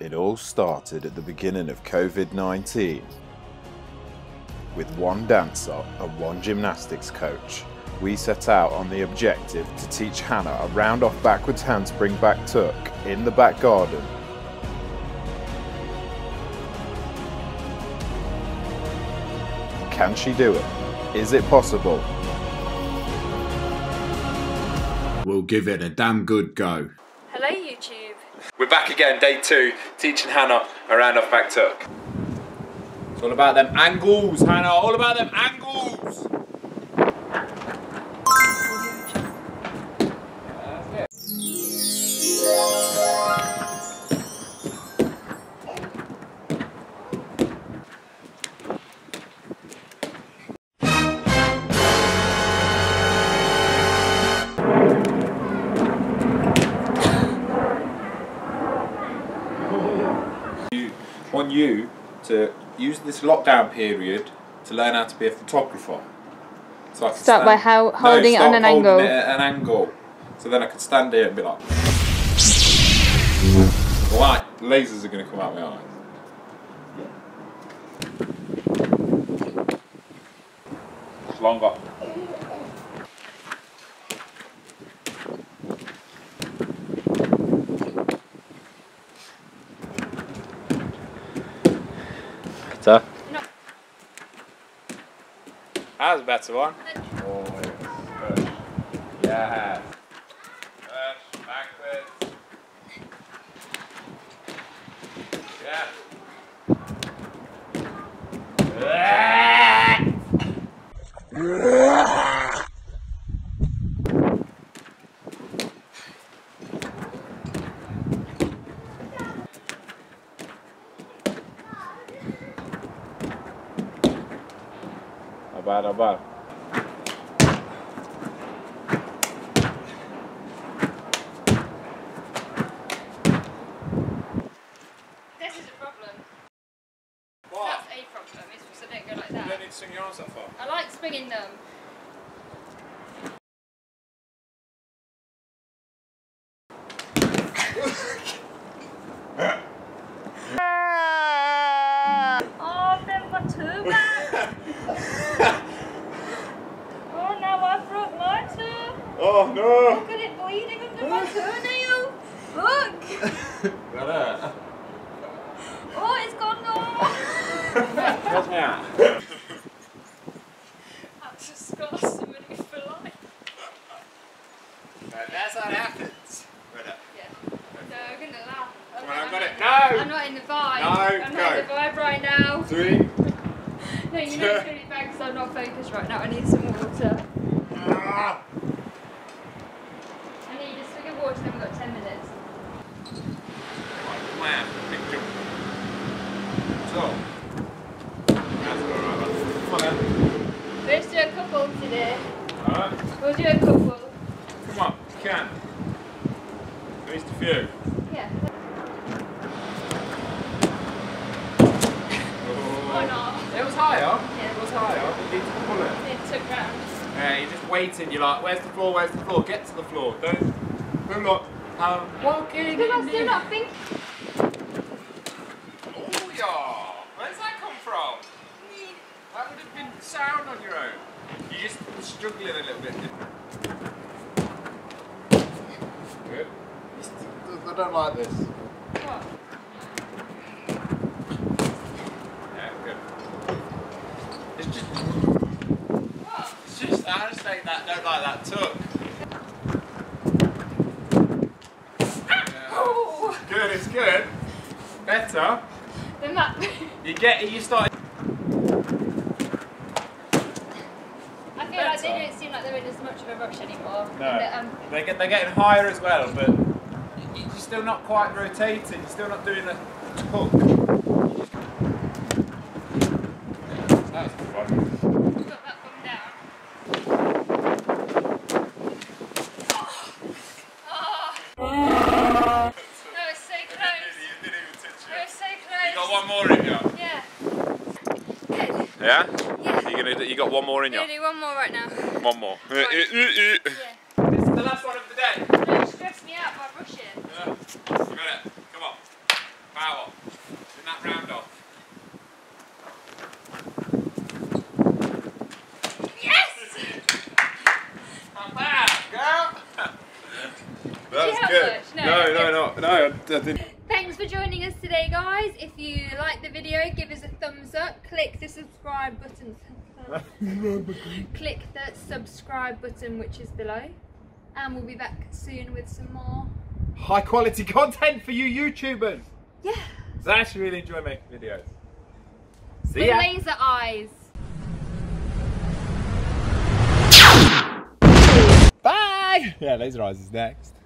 It all started at the beginning of COVID 19 with one dancer and one gymnastics coach. We set out on the objective to teach Hannah a round off backwards handspring back tuck in the back garden. Can she do it? Is it possible? We'll give it a damn good go. We're back again, day two, teaching Hannah a round off back tuck. It's all about them angles, Hannah, all about them angles. You, want you to use this lockdown period to learn how to be a photographer. So I can Start by stand- how- No, holding it on start an holding angle. it at an angle. So then I can stand here and be like, light lasers are going to come out my eyes. It's longer. Better. No. That was a better one. Oh, yes. Yeah. Push. Backwards. Yeah. Not bad, not bad. This is a problem. What? That's a problem. It's because I don't go like You don't need to swing your arms that far. I like swinging them. oh, then my toe back. oh, now I broke my toe. Oh no! Look at it bleeding under my toenail. Look. Got it. Oh, it's gone off. Where's me at? That's disgusting. With me for life. That's what happens. Yeah. No, I'm gonna laugh. On, not- I've got it. I'm not in the vibe. No, I'm not in the vibe right now. Three. No, you need to put it back because I'm not focused right now. I need some water. Ah. I need a swig of water, then we've got 10 minutes. Wham. Big jump. So. That's alright, man. Come on then. Let's do a couple today. Alright. We'll do a couple. Come on, you can. At least a few. Yeah. Oh. Why not? It was higher. Yeah. It was higher. You need to pull it. It took round. Yeah, you're just waiting. You're like, where's the floor? Where's the floor? Get to the floor. Don't. Don't look. Um, walking. Because I'm still not thinking. Oh yeah. Where's that come from? That would have been sound on your own. You just were struggling a little bit. Good. I don't like this. What? Yeah, good. It's just, What? it's just, I just think that, don't like that tuck. Yeah. Oh! Good, it's good. Better. Then that. You get it, you start. I feel like they don't seem like they're in as much of a rush anymore. No. And um, They get, they're getting higher as well, but you're still not quite rotating. You're still not doing a tuck. Yeah? Yeah. You gonna you got one more in you? do one more right now. One more. Eh, eh, eh, yeah. This is the last one of the day. No, stress me out by brushing. Yeah. You got it. Come on. Power. off. In that round off. Yes! Not girl! that was good. No, no, no, no, no, I didn't. For joining us today, guys. If you like the video, give us a thumbs up. Click the subscribe button. Click the subscribe button, which is below. And we'll be back soon with some more. High quality content for you YouTubers. Yeah. So I actually really enjoy making videos. See With ya. laser eyes. Bye. Yeah, Laser Eyes is next.